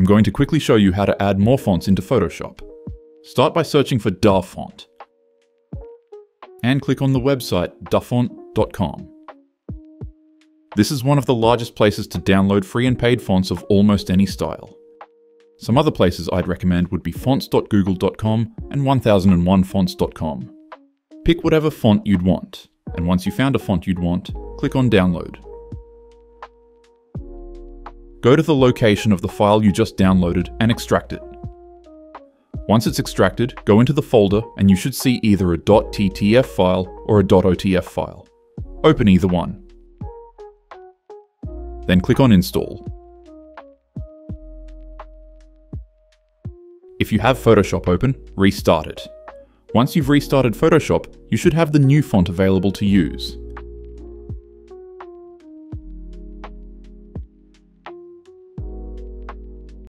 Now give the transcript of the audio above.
I'm going to quickly show you how to add more fonts into Photoshop. Start by searching for DaFont. And click on the website dafont.com. This is one of the largest places to download free and paid fonts of almost any style. Some other places I'd recommend would be fonts.google.com and 1001fonts.com. Pick whatever font you'd want, and once you found a font you'd want, click on Download. Go to the location of the file you just downloaded and extract it. Once it's extracted, go into the folder and you should see either a .ttf file or a .otf file. Open either one. Then click on Install. If you have Photoshop open, restart it. Once you've restarted Photoshop, you should have the new font available to use.